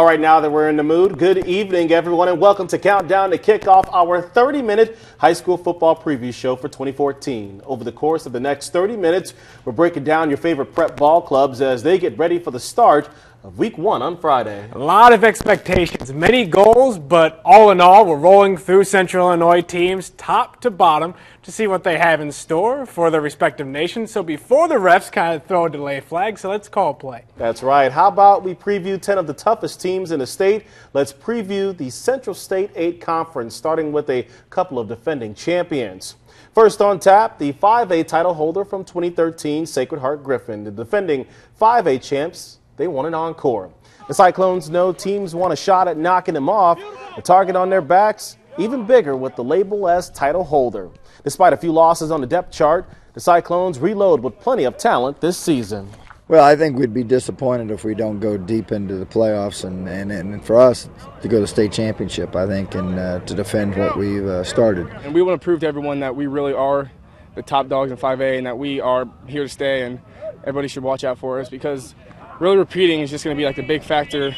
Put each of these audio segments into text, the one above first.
All right, now that we're in the mood, good evening, everyone, and welcome to Countdown to kick off our 30 minute high school football preview show for 2014. Over the course of the next 30 minutes, we're breaking down your favorite prep ball clubs as they get ready for the start of week one on Friday. A lot of expectations, many goals, but all in all, we're rolling through Central Illinois teams top to bottom to see what they have in store for their respective nations. So before the refs kind of throw a delay flag, so let's call play. That's right. How about we preview 10 of the toughest teams in the state? Let's preview the Central State 8 Conference, starting with a couple of defending champions. First on tap, the 5A title holder from 2013, Sacred Heart Griffin. The defending 5A champs they want an encore. The Cyclones know teams want a shot at knocking them off. The target on their backs, even bigger with the label as title holder. Despite a few losses on the depth chart, the Cyclones reload with plenty of talent this season. Well, I think we'd be disappointed if we don't go deep into the playoffs, and, and, and for us to go to state championship, I think, and uh, to defend what we've uh, started. And we want to prove to everyone that we really are the top dogs in 5A and that we are here to stay, and everybody should watch out for us because – really repeating is just going to be like a big factor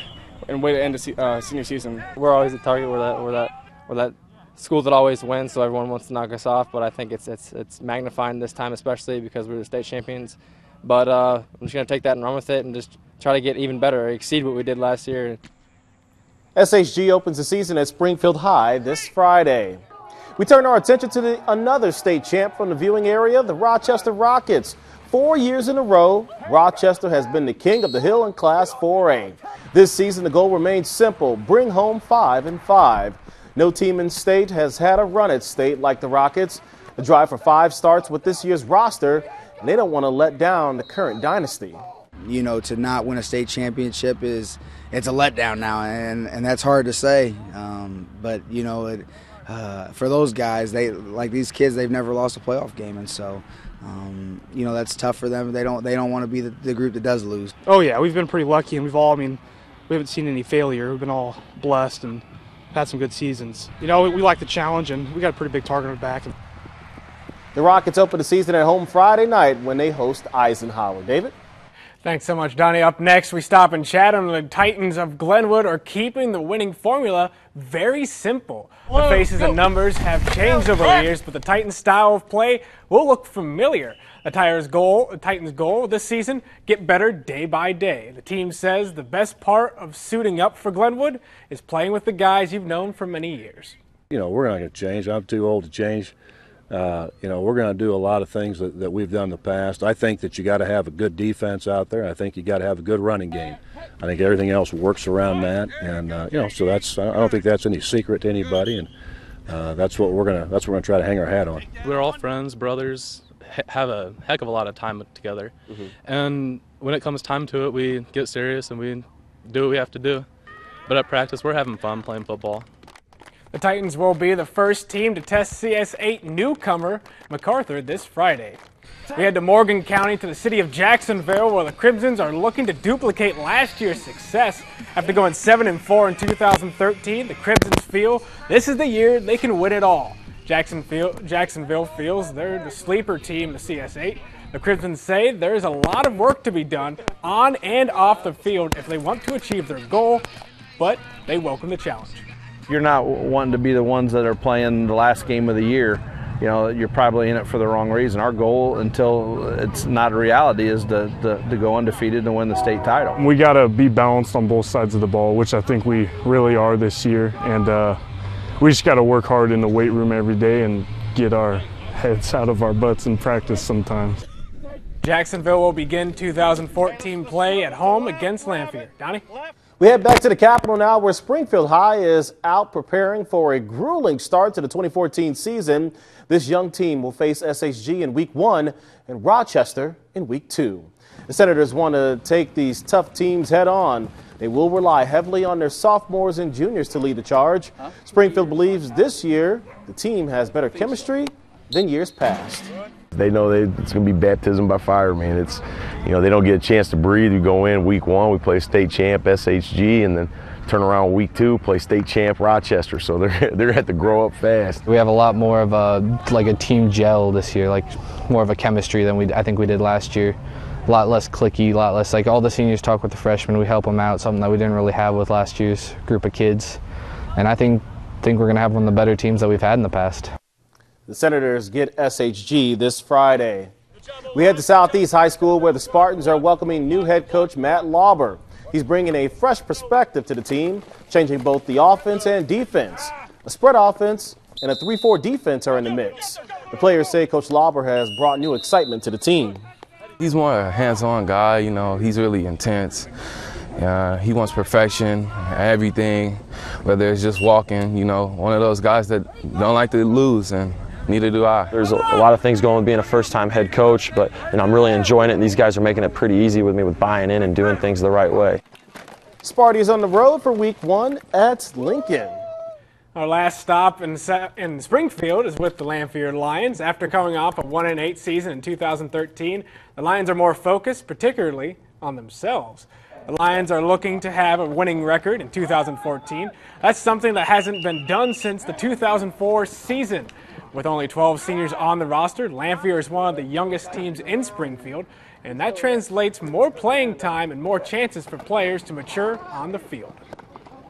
and way to end the uh, senior season. We're always a target. We're that we're that we're that school that always wins, so everyone wants to knock us off. But I think it's it's it's magnifying this time, especially because we're the state champions. But uh, I'm just going to take that and run with it and just try to get even better, exceed what we did last year. SHG opens the season at Springfield High this Friday. We turn our attention to the, another state champ from the viewing area, the Rochester Rockets. Four years in a row, Rochester has been the king of the hill in Class 4A. This season, the goal remains simple bring home five and five. No team in state has had a run at state like the Rockets. The drive for five starts with this year's roster, and they don't want to let down the current dynasty. You know, to not win a state championship is it's a letdown now, and, and that's hard to say. Um, but you know, it, uh, for those guys, they like these kids, they've never lost a playoff game, and so um, you know that's tough for them. They don't they don't want to be the, the, group that does lose. Oh yeah, we've been pretty lucky, and we've all I mean we haven't seen any failure. We've been all blessed and had some good seasons. You know we, we like the challenge, and we got a pretty big target on the back. The Rockets open the season at home Friday night when they host Eisenhower. David. Thanks so much, Donnie. Up next, we stop and chat on the Titans of Glenwood are keeping the winning formula very simple. The faces and numbers have changed over the years, but the Titans' style of play will look familiar. The Titans' goal, the Titans' goal this season: get better day by day. The team says the best part of suiting up for Glenwood is playing with the guys you've known for many years. You know, we're not going to change. I'm too old to change. Uh, you know, we're going to do a lot of things that, that we've done in the past. I think that you got to have a good defense out there. I think you got to have a good running game. I think everything else works around that, and uh, you know, so that's I don't think that's any secret to anybody, and uh, that's what we're gonna that's what we're gonna try to hang our hat on. We're all friends, brothers, have a heck of a lot of time together, mm-hmm. and when it comes time to it, we get serious and we do what we have to do. But at practice, we're having fun playing football. The Titans will be the first team to test CS8 newcomer MacArthur this Friday. We head to Morgan County to the city of Jacksonville where the Crimsons are looking to duplicate last year's success. After going 7 and 4 in 2013, the Crimsons feel this is the year they can win it all. Jacksonville, Jacksonville feels they're the sleeper team the CS8. The Crimsons say there is a lot of work to be done on and off the field if they want to achieve their goal, but they welcome the challenge you're not wanting to be the ones that are playing the last game of the year. You know, you're probably in it for the wrong reason. Our goal, until it's not a reality, is to, to, to go undefeated and win the state title. We got to be balanced on both sides of the ball, which I think we really are this year. And uh, we just got to work hard in the weight room every day and get our heads out of our butts in practice sometimes. Jacksonville will begin 2014 play at home against Lanphier. Donnie? We head back to the Capitol now where Springfield High is out preparing for a grueling start to the 2014 season. This young team will face SHG in week one and Rochester in week two. The Senators want to take these tough teams head on. They will rely heavily on their sophomores and juniors to lead the charge. Springfield believes this year the team has better chemistry than years past. They know they, it's going to be baptism by fire, man. It's, you know, they don't get a chance to breathe. We go in week one, we play state champ SHG, and then turn around week two, play state champ Rochester. So they're they're at to grow up fast. We have a lot more of a like a team gel this year, like more of a chemistry than we I think we did last year. A lot less clicky, a lot less like all the seniors talk with the freshmen. We help them out, something that we didn't really have with last year's group of kids. And I think think we're going to have one of the better teams that we've had in the past. The Senators get SHG this Friday. We head to Southeast High School where the Spartans are welcoming new head coach Matt Lauber. He's bringing a fresh perspective to the team, changing both the offense and defense. A spread offense and a 3 4 defense are in the mix. The players say Coach Lauber has brought new excitement to the team. He's more a hands on guy, you know, he's really intense. Uh, he wants perfection, everything, whether it's just walking, you know, one of those guys that don't like to lose, and neither do I. There's a, a lot of things going being a first time head coach, but and I'm really enjoying it, and these guys are making it pretty easy with me with buying in and doing things the right way. Sparty is on the road for week one at Lincoln. Our last stop in, in Springfield is with the Lanphier Lions. After coming off a 1 8 season in 2013, the Lions are more focused, particularly on themselves. The Lions are looking to have a winning record in 2014. That's something that hasn't been done since the 2004 season. With only 12 seniors on the roster, Lanphier is one of the youngest teams in Springfield, and that translates more playing time and more chances for players to mature on the field.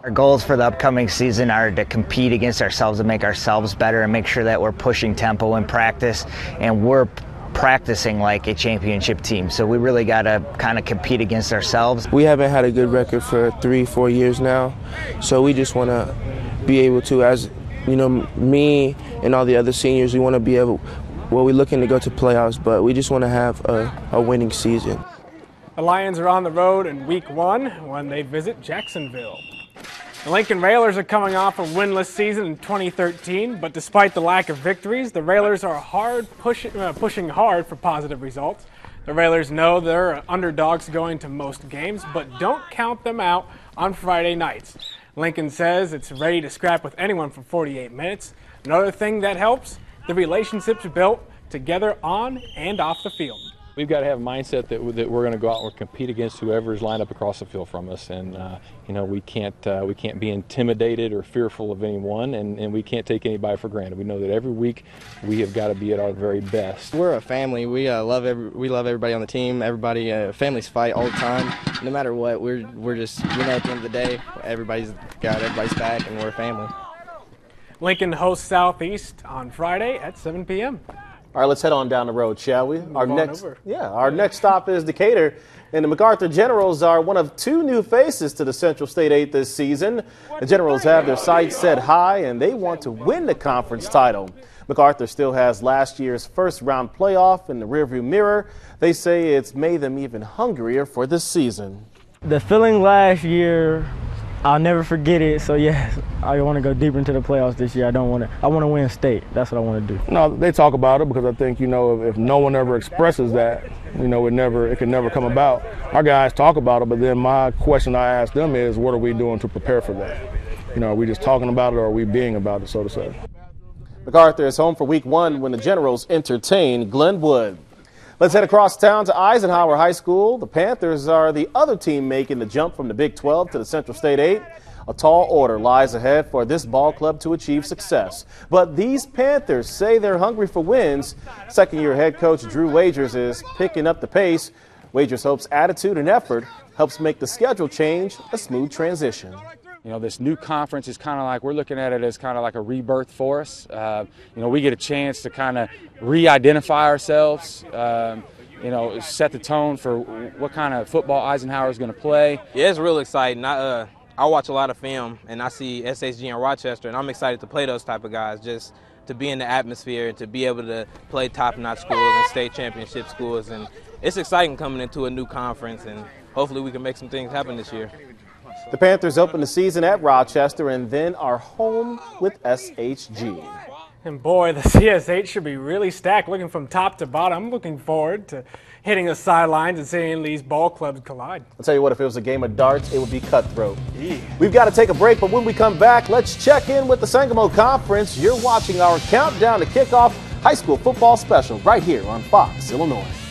Our goals for the upcoming season are to compete against ourselves and make ourselves better and make sure that we're pushing tempo in practice and we're practicing like a championship team. So we really got to kind of compete against ourselves. We haven't had a good record for three, four years now. So we just want to be able to, as you know, me and all the other seniors, we want to be able, well, we're looking to go to playoffs, but we just want to have a, a winning season. The Lions are on the road in week one when they visit Jacksonville. The Lincoln Railers are coming off a winless season in 2013, but despite the lack of victories, the Railers are hard push, uh, pushing hard for positive results. The Railers know they're underdogs going to most games, but don't count them out on Friday nights. Lincoln says it's ready to scrap with anyone for 48 minutes. Another thing that helps, the relationships built together on and off the field. We've got to have a mindset that, that we're going to go out and compete against whoever's lined up across the field from us, and uh, you know we can't uh, we can't be intimidated or fearful of anyone, and, and we can't take anybody for granted. We know that every week we have got to be at our very best. We're a family. We uh, love every we love everybody on the team. Everybody uh, families fight all the time, no matter what. We're we're just you know at the end of the day, everybody's got everybody's back, and we're a family. Lincoln hosts Southeast on Friday at 7 p.m. All right, let's head on down the road, shall we? Move our next, over. yeah, our next stop is Decatur, and the MacArthur Generals are one of two new faces to the Central State 8 this season. The Generals have their sights set high, and they want to win the conference title. MacArthur still has last year's first round playoff in the rearview mirror. They say it's made them even hungrier for this season. The feeling last year I'll never forget it. So yes, I want to go deeper into the playoffs this year. I don't want to. I want to win state. That's what I want to do. No, they talk about it because I think you know if, if no one ever expresses that, you know, it never it can never come about. Our guys talk about it, but then my question I ask them is, what are we doing to prepare for that? You know, are we just talking about it or are we being about it, so to say? MacArthur is home for week one when the Generals entertain Glenwood. Let's head across town to Eisenhower High School. The Panthers are the other team making the jump from the Big 12 to the Central State 8. A tall order lies ahead for this ball club to achieve success. But these Panthers say they're hungry for wins. Second year head coach Drew Wagers is picking up the pace. Wagers hopes attitude and effort helps make the schedule change a smooth transition you know, this new conference is kind of like we're looking at it as kind of like a rebirth for us. Uh, you know, we get a chance to kind of re-identify ourselves. Um, you know, set the tone for what kind of football Eisenhower is going to play. Yeah, it's real exciting. I, uh, I watch a lot of film and I see SHG and Rochester, and I'm excited to play those type of guys. Just to be in the atmosphere and to be able to play top-notch schools and state championship schools, and it's exciting coming into a new conference, and hopefully we can make some things happen this year. The Panthers open the season at Rochester and then are home with SHG. And boy, the CS8 should be really stacked looking from top to bottom. I'm looking forward to hitting the sidelines and seeing these ball clubs collide. I'll tell you what, if it was a game of darts, it would be cutthroat. Yeah. We've got to take a break, but when we come back, let's check in with the Sangamo Conference. You're watching our countdown to kickoff high school football special right here on Fox, Illinois.